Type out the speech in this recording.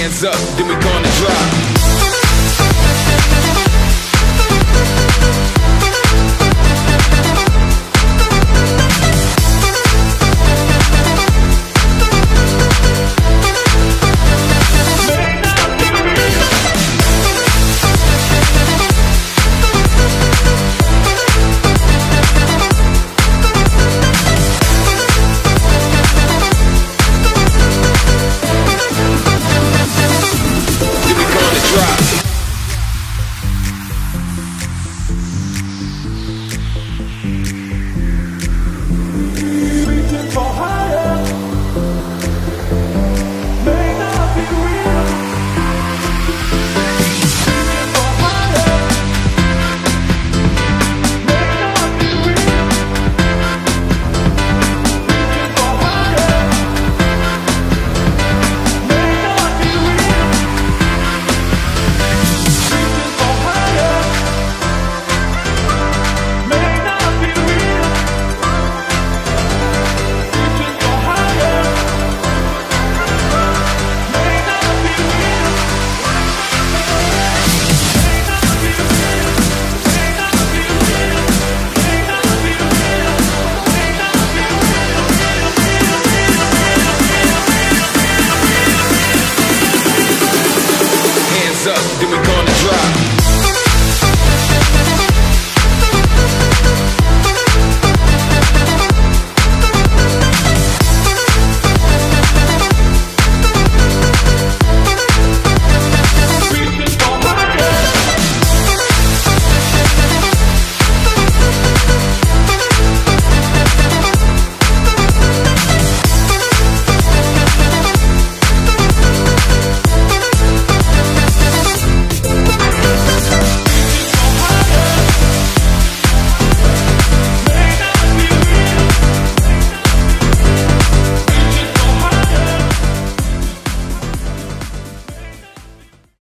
hands up, then we gonna drop. up, then we gonna drop.